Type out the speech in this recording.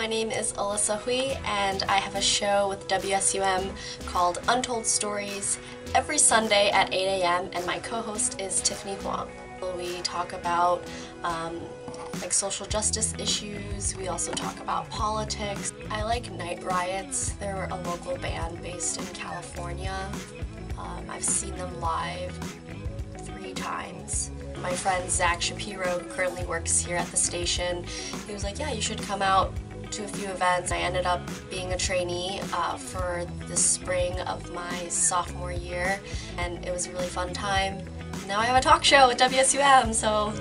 my name is Alyssa Hui, and I have a show with WSUM called Untold Stories every Sunday at 8 a.m. and my co-host is Tiffany Huang. We talk about um, like social justice issues. We also talk about politics. I like Night Riots. They're a local band based in California. Um, I've seen them live three times. My friend Zach Shapiro, currently works here at the station, he was like, yeah, you should come out to a few events. I ended up being a trainee uh, for the spring of my sophomore year, and it was a really fun time. Now I have a talk show with WSUM, so.